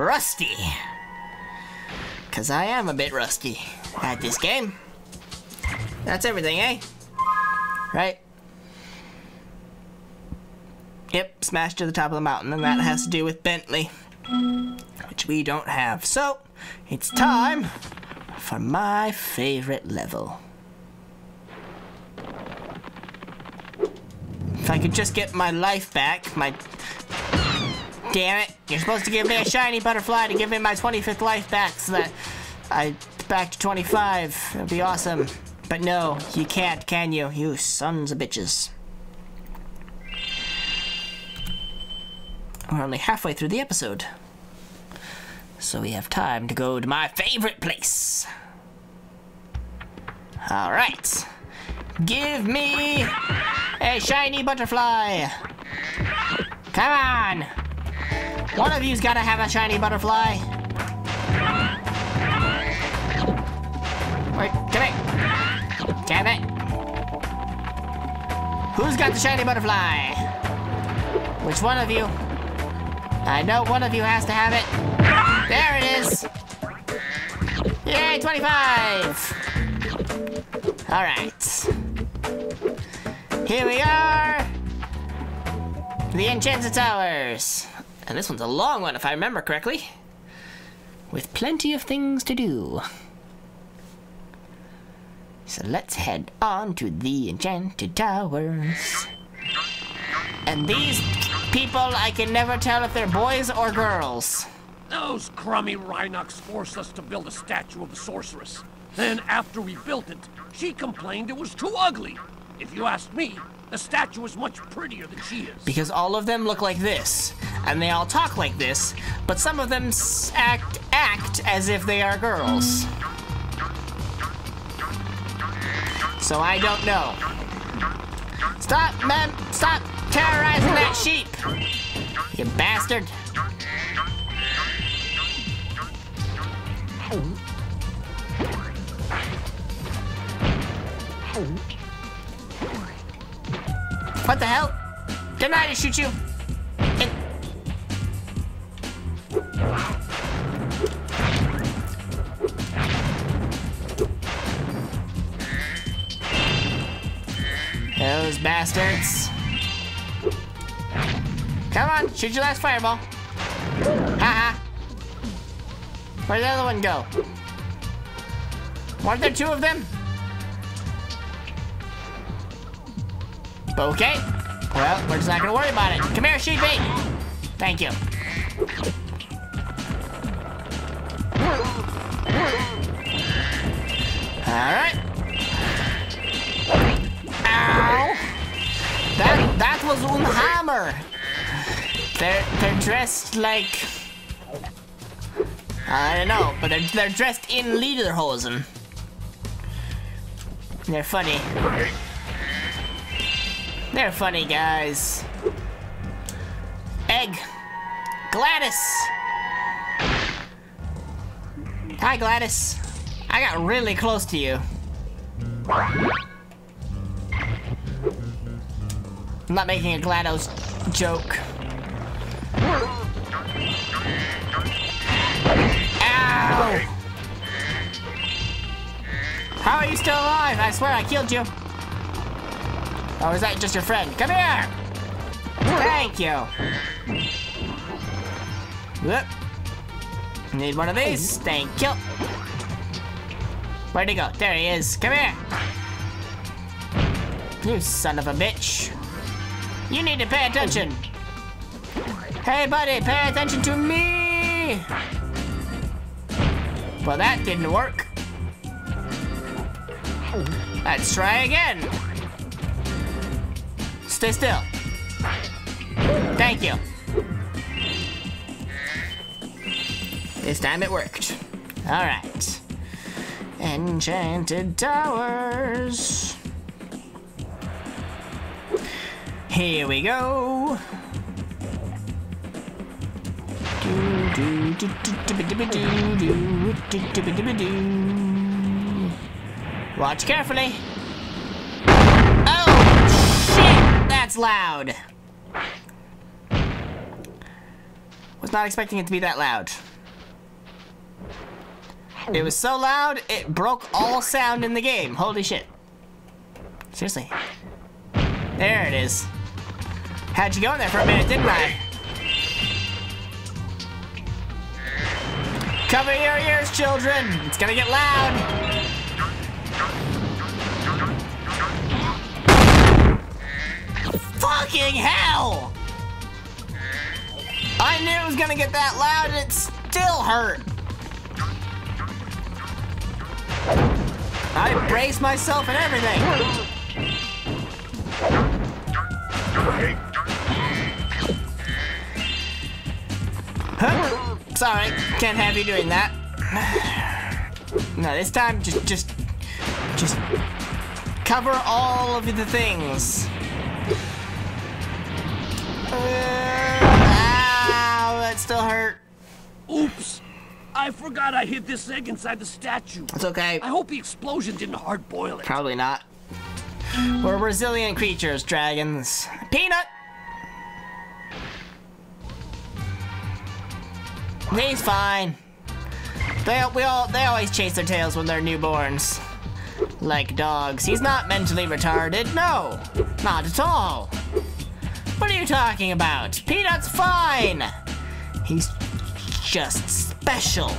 rusty. Because I am a bit rusty at this game. That's everything, eh? Right? Yep, smashed to the top of the mountain, and that has to do with Bentley. Which we don't have. So, it's time for my favorite level. If I could just get my life back, my... Damn it, you're supposed to give me a shiny butterfly to give me my 25th life back so that I back to 25. It'd be awesome. But no, you can't, can you? You sons of bitches. We're only halfway through the episode. So we have time to go to my favorite place. Alright. Give me a shiny butterfly. Come on. One of you's gotta have a shiny butterfly. Wait, come here. Damn it. Who's got the shiny butterfly? Which one of you? I know one of you has to have it. There it is. Yay, 25. All right. Here we are. The Enchanted Towers. And this one's a long one, if I remember correctly. With plenty of things to do. So let's head on to the Enchanted Towers. And these people, I can never tell if they're boys or girls. Those crummy Rhynocs forced us to build a statue of the sorceress. Then, after we built it, she complained it was too ugly. If you ask me, the statue is much prettier than she is. Because all of them look like this, and they all talk like this, but some of them act act as if they are girls. So I don't know. Stop, man! Stop terrorizing that sheep! You bastard! What the hell? Didn't I shoot you? It- Those bastards. Come on, shoot your last fireball. Haha. Where'd the other one go? Weren't there two of them? Okay. Well, we're just not gonna worry about it. Come here, sheepy. Thank you. All right. Ow! That that was un hammer. They're they're dressed like I don't know, but they're they're dressed in lederhosen. They're funny. They're funny guys. Egg. Gladys. Hi Gladys. I got really close to you. I'm not making a GLaDOS joke. Ow! How are you still alive? I swear I killed you. Or is that just your friend? Come here! Thank you. Whoop. Need one of these. Thank you. Where'd he go? There he is. Come here. You son of a bitch. You need to pay attention. Hey, buddy, pay attention to me. Well, that didn't work. Let's try again. Stay still. Thank you. This time it worked. All right. Enchanted Towers. Here we go. Watch carefully. That's loud. Was not expecting it to be that loud. It was so loud, it broke all sound in the game. Holy shit. Seriously. There it is. Had you go in there for a minute, didn't I? Cover your ears, children. It's gonna get loud. Fucking hell! I knew it was gonna get that loud and it still hurt. I braced myself and everything. Huh? Sorry, can't have you doing that. No, this time just just just cover all of the things. Ow, that still hurt. Oops! I forgot I hid this egg inside the statue. It's okay. I hope the explosion didn't hard boil it. Probably not. We're resilient creatures, dragons. Peanut! He's fine. They, we all, they always chase their tails when they're newborns. Like dogs. He's not mentally retarded. No, not at all. What are you talking about? Peanut's fine. He's just special.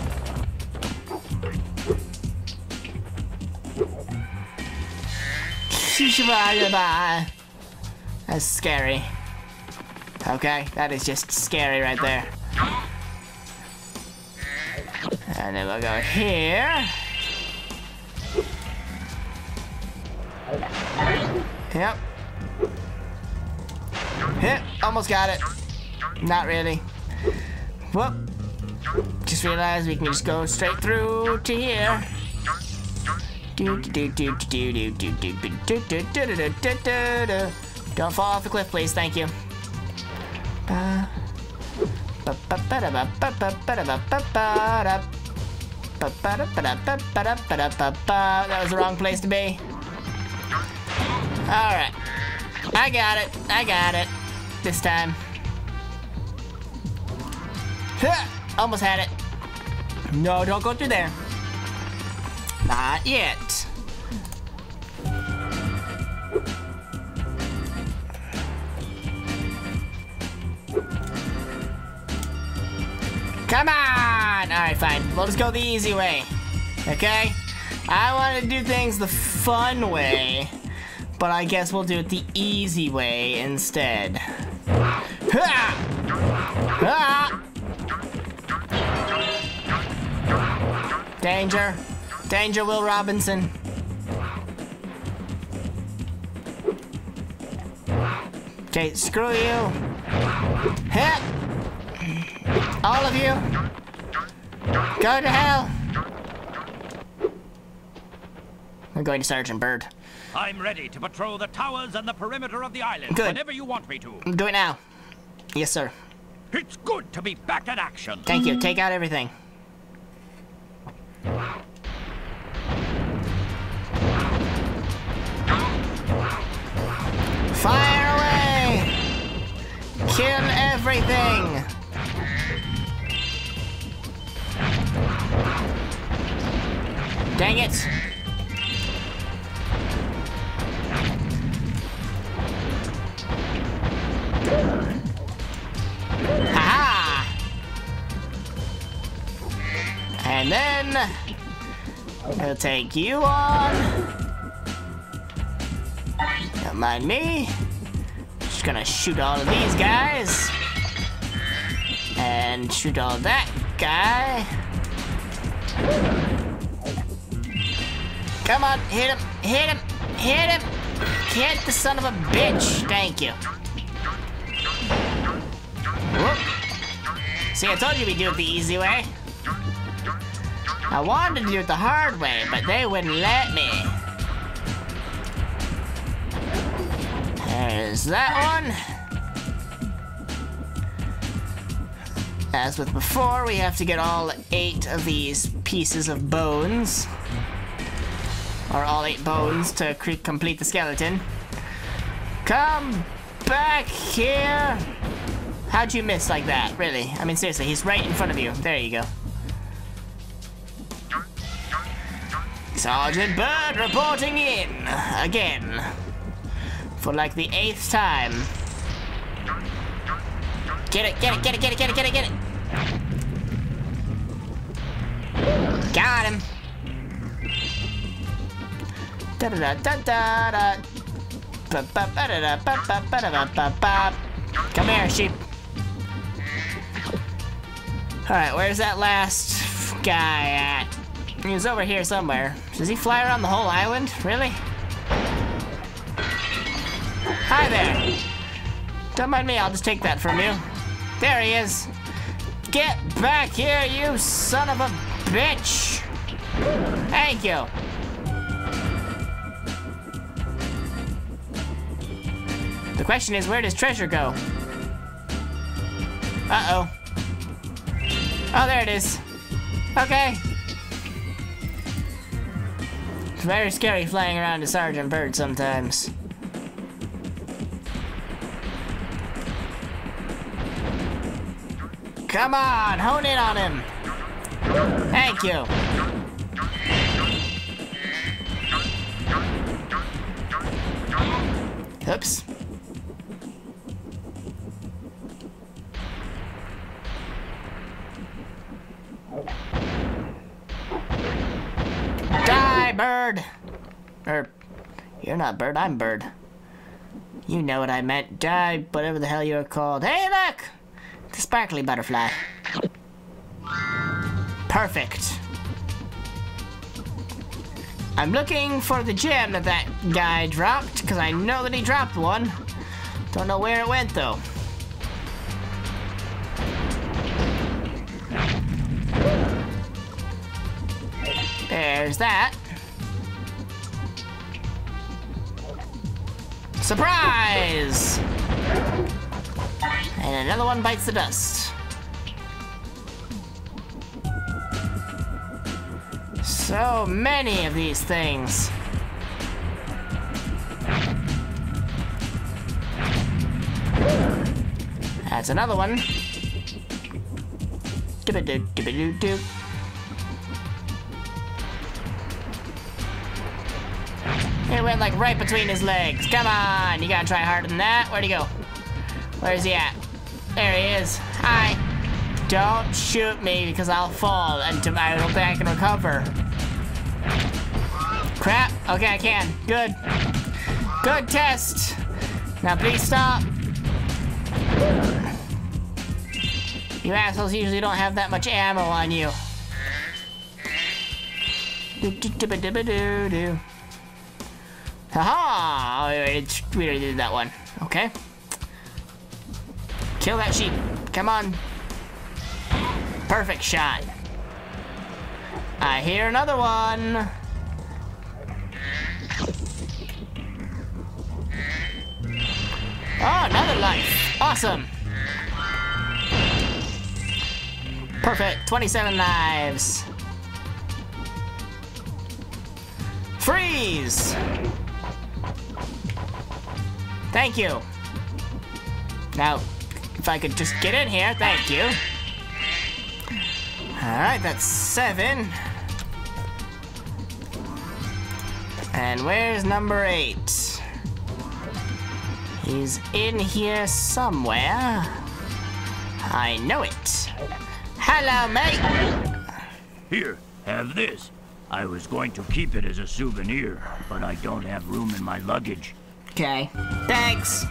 That's scary. Okay, that is just scary right there. And then we'll go here. Yep. Almost got it. Not really. Whoop. Just realized we can just go straight through to here. Don't fall off the cliff, please. Thank you. That was the wrong place to be. Alright. I got it. I got it. This time. Almost had it. No, don't go through there. Not yet. Come on! Alright, fine. We'll just go the easy way. Okay? I want to do things the fun way, but I guess we'll do it the easy way instead. Ha! Danger. Danger, Will Robinson. Okay, screw you. Hit! All of you! Go to hell! I'm going to Sergeant Byrd. I'm ready to patrol the towers and the perimeter of the island Good. whenever you want me to. Do it now. Yes, sir. It's good to be back in action. Thank you. Take out everything. Fire away! Kill everything! Dang it! And then I'll take you on. Don't mind me. Just gonna shoot all of these guys. And shoot all that guy. Come on, hit him, hit him, hit him. Hit the son of a bitch. Thank you. Whoop. See, I told you we'd do it the easy way. I wanted to do it the hard way, but they wouldn't let me. There's that one. As with before, we have to get all eight of these pieces of bones. Or all eight bones to complete the skeleton. Come back here! How'd you miss like that, really? I mean, seriously, he's right in front of you. There you go. Sergeant Byrd reporting in again for like the eighth time. Get it, get it, get it, get it, get it, get it, get it. Got him. Da da da da da da. Ba ba ba da da ba ba ba da ba ba ba. Come here, sheep. Alright, where's that last guy at? He was over here somewhere. Does he fly around the whole island? Really? Hi there. Don't mind me, I'll just take that from you. There he is. Get back here, you son of a bitch. Thank you. The question is, where does treasure go? Uh-oh. Oh, there it is. Okay. It's very scary flying around a Sergeant Byrd sometimes. Come on, hone in on him. Thank you. Oops. Die, bird! Er, you're not bird, I'm bird. You know what I meant. Die, whatever the hell you're called. Hey, look! The sparkly butterfly. Perfect. I'm looking for the gem that that guy dropped, because I know that he dropped one. Don't know where it went, though. There's that. Surprise! And another one bites the dust. So many of these things. That's another one. Dibba-doo, dibba-doo-doo. It went like right between his legs. Come on, you gotta try harder than that. Where'd he go? Where's he at? There he is. Hi. Don't shoot me because I'll fall and I don't think I can recover. Crap. Okay, I can. Good. Good test. Now please stop. You assholes usually don't have that much ammo on you. Do do do do do do. Haha! Oh, it's, we already did that one. Okay. Kill that sheep. Come on. Perfect shot. I hear another one. Oh, another life. Awesome. Perfect. 27 lives. Freeze! Thank you. Now, if I could just get in here, thank you. Alright, that's seven. And where's number eight? He's in here somewhere. I know it. Hello, mate. Here, have this. I was going to keep it as a souvenir, but I don't have room in my luggage. Okay. Thanks.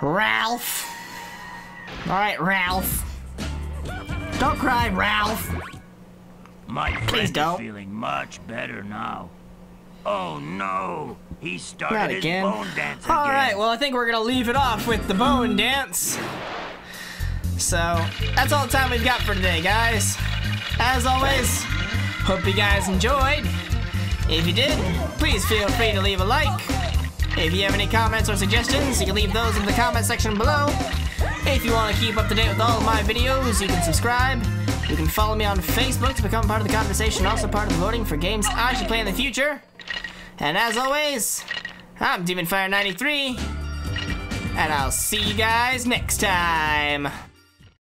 Ralph. Alright, Ralph. Don't cry, Ralph. My Please don't. is feeling much better now. Oh no! He started Not his again. bone dance again. Alright, well, I think we're gonna leave it off with the bone dance. So, that's all the time we've got for today, guys. As always, hope you guys enjoyed. If you did, please feel free to leave a like. If you have any comments or suggestions, you can leave those in the comment section below. If you want to keep up to date with all of my videos, you can subscribe. You can follow me on Facebook to become part of the conversation, also part of the voting for games I should play in the future. And as always, I'm DemonFire93, and I'll see you guys next time.